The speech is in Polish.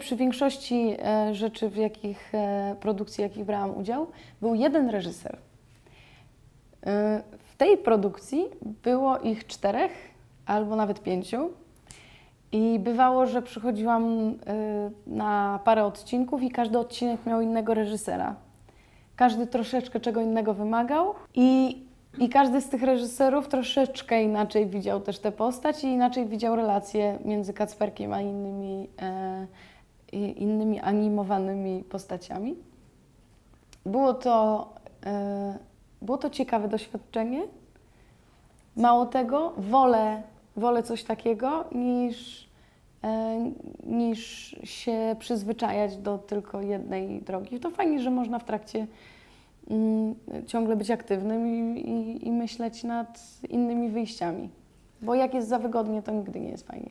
Przy większości e, rzeczy, w jakich e, produkcji, jakich brałam udział, był jeden reżyser. E, w tej produkcji było ich czterech albo nawet pięciu. I bywało, że przychodziłam na parę odcinków i każdy odcinek miał innego reżysera. Każdy troszeczkę czego innego wymagał i, i każdy z tych reżyserów troszeczkę inaczej widział też tę postać i inaczej widział relacje między Kacperkiem a innymi, e, innymi animowanymi postaciami. Było to, e, było to ciekawe doświadczenie. Mało tego, wolę, wolę coś takiego niż, e, niż się przyzwyczajać do tylko jednej drogi. To fajnie, że można w trakcie mm, ciągle być aktywnym i, i, i myśleć nad innymi wyjściami. Bo jak jest za wygodnie, to nigdy nie jest fajnie.